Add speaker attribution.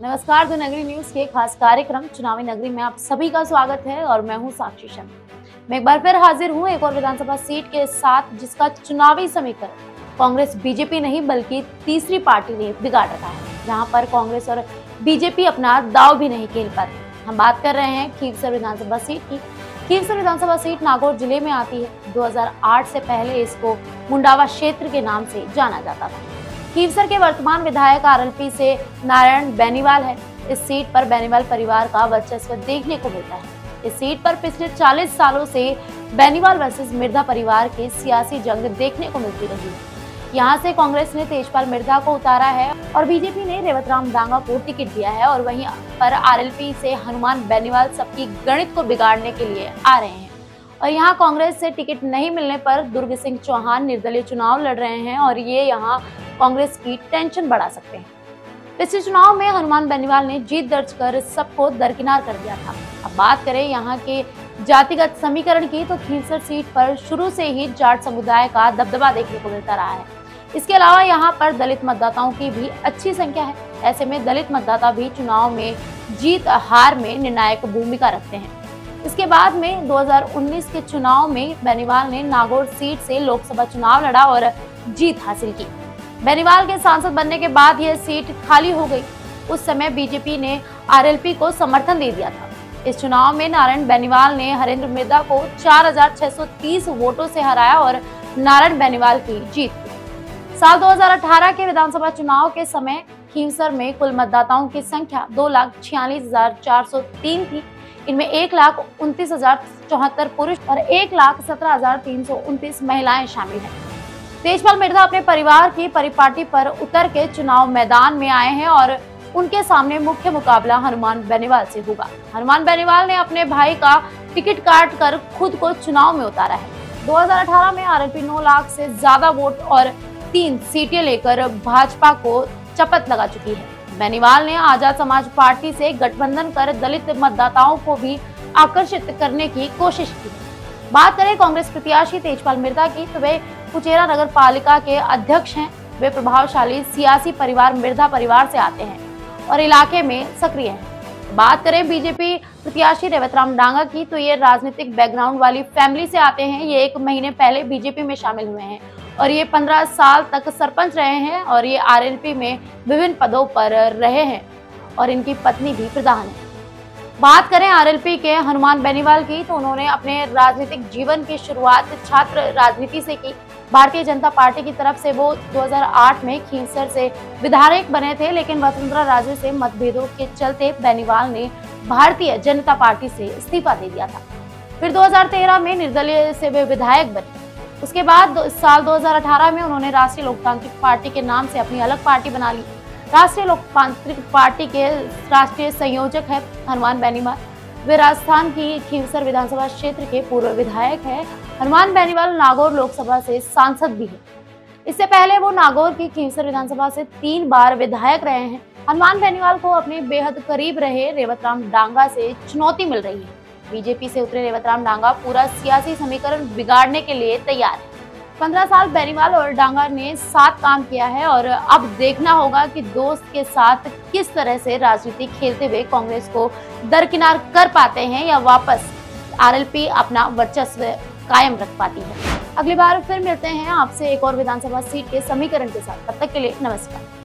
Speaker 1: नमस्कार, द नगरी न्यूज़ के खास कार्यक्रम, चुनावी नगरी में आप सभी का स्वागत है और मैं हूँ साक्षी शर्मा। मैं एक बार फिर हाजिर हूँ एक और विधानसभा सीट के साथ, जिसका चुनावी समीकरण कांग्रेस, बीजेपी नहीं, बल्कि तीसरी पार्टी ने बिगाड़ रखा है। जहाँ पर कांग्रेस और बीजेपी अपना दाव भी नहीं खेल पाते। हम बात कर रहे हैं खीवसर विधानसभा सीट की। खीवसर विधानसभा सीट नागौर ज़िले में आती है। 2008 से पहले इसको मुंडावा क्षेत्र के नाम से जाना जाता था। खीवसर के वर्तमान विधायक आरएलपी से नारायण बेनीवाल है। इस सीट पर बेनीवाल परिवार का वर्चस्व देखने को मिलता है। इस सीट पर पिछले 40 सालों से बेनीवाल वर्सेस मिर्धा परिवार की सियासी जंग देखने को मिलती रही। है यहाँ से कांग्रेस ने तेजपाल मिर्धा को उतारा है और बीजेपी ने रेवतराम डांगा को टिकट दिया है और वहीं पर आरएलपी से हनुमान बेनीवाल सबकी गणित को बिगाड़ने के लिए आ रहे हैं। और यहाँ कांग्रेस से टिकट नहीं मिलने पर दुर्ग सिंह चौहान निर्दलीय चुनाव लड़ रहे हैं और ये यहाँ कांग्रेस की टेंशन बढ़ा सकते हैं। पिछले चुनाव में हनुमान बेनीवाल ने जीत दर्ज कर सबको दरकिनार कर दिया था। अब बात करें यहाँ के जातिगत समीकरण की तो खींसर सीट पर शुरू से ही जाट समुदाय का दबदबा देखने को मिलता रहा है। इसके अलावा यहाँ पर दलित मतदाताओं की भी अच्छी संख्या है। ऐसे में दलित मतदाता भी चुनाव में जीत हार में निर्णायक भूमिका रखते हैं। इसके बाद में 2019 के चुनाव में बेनीवाल ने नागौर सीट से लोकसभा चुनाव लड़ा और जीत हासिल की। बेनीवाल के सांसद बनने के बाद यह सीट खाली हो गई। उस समय बीजेपी ने आरएलपी को समर्थन दे दिया था। इस चुनाव में नारायण बेनीवाल ने हरेंद्र मिर्दा को 4,630 वोटों से हराया और नारायण बेनीवाल की जीत साल 2018 के विधानसभा चुनाव के समय खींवसर में कुल मतदाताओं की संख्या दो लाख छियालीस हज़ार चार सौ तीन थी। इनमें एक लाख उनतीस हज़ार चौहत्तर पुरुष और एक लाख सत्रह हज़ार तीन सौ महिलाएँ शामिल हैं। तेजपाल मिर्धा अपने परिवार की परिपाटी पर उतर के चुनाव मैदान में आए हैं और उनके सामने मुख्य मुकाबला हनुमान बेनीवाल से होगा। हनुमान बेनीवाल ने अपने भाई का टिकट काट कर खुद को चुनाव में उतारा है। 2018 में आरएलपी 9 लाख से ज़्यादा वोट और तीन सीटें लेकर भाजपा को चपत लगा चुकी है। बेनीवाल ने आज़ाद समाज पार्टी से गठबंधन कर दलित मतदाताओं को भी आकर्षित करने की कोशिश की। बात करें कांग्रेस प्रत्याशी तेजपाल मिर्धा की तो वे कुचेरा नगर पालिका के अध्यक्ष हैं। वे प्रभावशाली सियासी परिवार मिर्धा परिवार से आते हैं और इलाके में सक्रिय हैं। बात करें बीजेपी प्रत्याशी रेवतराम डांगा की तो ये राजनीतिक बैकग्राउंड वाली फैमिली से आते हैं। ये एक महीने पहले बीजेपी में शामिल हुए हैं और ये पंद्रह साल तक सरपंच रहे हैं और ये आरएलपी में विभिन्न पदों पर रहे हैं और इनकी पत्नी भी प्रधान है। बात करें आरएलपी के हनुमान बेनीवाल की तो उन्होंने अपने राजनीतिक जीवन की शुरुआत छात्र राजनीति से की। भारतीय जनता पार्टी की तरफ़ से वो 2008 में खींसर से विधायक बने थे, लेकिन वसुंधरा राजे से मतभेदों के चलते बेनीवाल ने भारतीय जनता पार्टी से इस्तीफा दे दिया था। फिर 2013 में निर्दलीय से वे विधायक बने। उसके बाद साल 2018 में उन्होंने राष्ट्रीय लोकतांत्रिक पार्टी के नाम से अपनी अलग पार्टी बना ली। राष्ट्रीय लोकतांत्रिक पार्टी के राष्ट्रीय संयोजक है हनुमान बेनीवाल। वे राजस्थान की खींवसर विधानसभा क्षेत्र के पूर्व विधायक है। हनुमान बेनीवाल नागौर लोकसभा से सांसद भी है। इससे पहले वो नागौर की खींवसर विधानसभा से तीन बार विधायक रहे हैं। हनुमान बेनीवाल को अपने बेहद करीब रहे रेवतराम डांगा से चुनौती मिल रही है। बीजेपी से उतरे रेवतराम डांगा पूरा सियासी समीकरण बिगाड़ने के लिए तैयार है। पंद्रह साल बैरीवाल और डांगर ने साथ काम किया है और अब देखना होगा कि दोस्त के साथ किस तरह से राजनीति खेलते हुए कांग्रेस को दरकिनार कर पाते हैं या वापस आरएलपी अपना वर्चस्व कायम रख पाती है। अगली बार फिर मिलते हैं आपसे एक और विधानसभा सीट के समीकरण के साथ। तब तक के लिए नमस्कार।